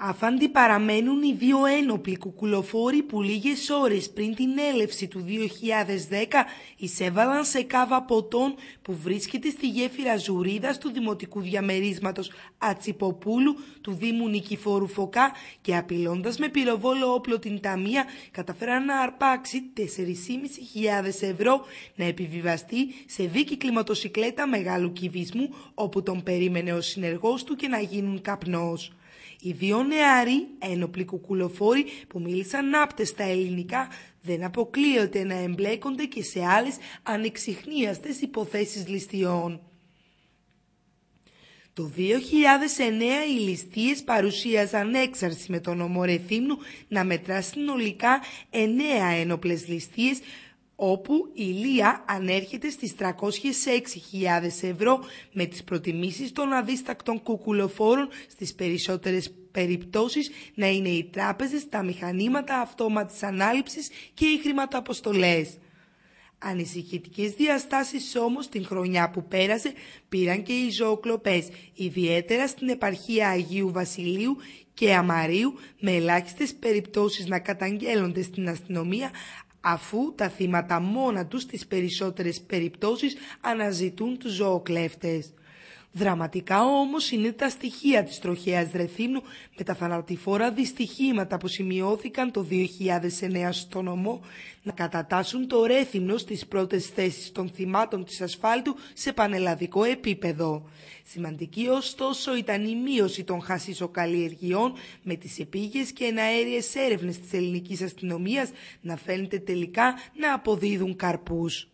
Αφάντη παραμένουν οι δύο ένοπλοι κουκουλοφόροι που λίγες ώρες πριν την έλευση του 2010 εισέβαλαν σε κάβα ποτών που βρίσκεται στη γέφυρα Ζουρίδας του Δημοτικού Διαμερίσματος Ατσιποπούλου του Δήμου Νικηφόρου Φωκά και απειλώντας με πυροβόλο όπλο την ταμεία καταφέραν να αρπάξει 4.500 ευρώ να επιβιβαστεί σε δίκη κλιματοσυκλέτα μεγάλου κυβισμού όπου τον περίμενε ο συνεργός του και να γίνουν καπνός. Οι δύο νεαροί ένοπλοι κουκουλοφόροι που μίλησαν άπτες στα ελληνικά δεν αποκλείονται να εμπλέκονται και σε άλλες ανεξιχνίαστες υποθέσεις ληστειών. Το 2009 οι ληστείες παρουσίαζαν έξαρση με τον νόμο να μετρά συνολικά 9 ένοπλες ληστείες όπου η Λία ανέρχεται στις 306.000 ευρώ με τις προτιμήσεις των αδίστακτων κουκουλοφόρων στις περισσότερες περιπτώσεις να είναι οι τράπεζες, τα μηχανήματα αυτόματης ανάληψης και οι χρηματοαποστολές. Ανησυχητικές διαστάσεις όμως την χρονιά που πέρασε πήραν και οι ζωοκλοπές, ιδιαίτερα στην επαρχία Αγίου Βασιλείου και Αμαρίου με ελάχιστες περιπτώσεις να καταγγέλλονται στην αστυνομία αφού τα θύματα μόνα τους στις περισσότερες περιπτώσεις αναζητούν τους ζωοκλέφτες. Δραματικά όμως είναι τα στοιχεία της τροχέας Ρεθύμνου με τα θανατηφόρα δυστυχήματα που σημειώθηκαν το 2009 στο νομό να κατατάσσουν το Ρέθυμνο στις πρώτες θέσεις των θυμάτων της ασφάλτου σε πανελλαδικό επίπεδο. Σημαντική ωστόσο ήταν η μείωση των χασισοκαλλιεργειών με τις επίγειες και εναέριες έρευνες της ελληνικής αστυνομίας να φαίνεται τελικά να αποδίδουν καρπούς.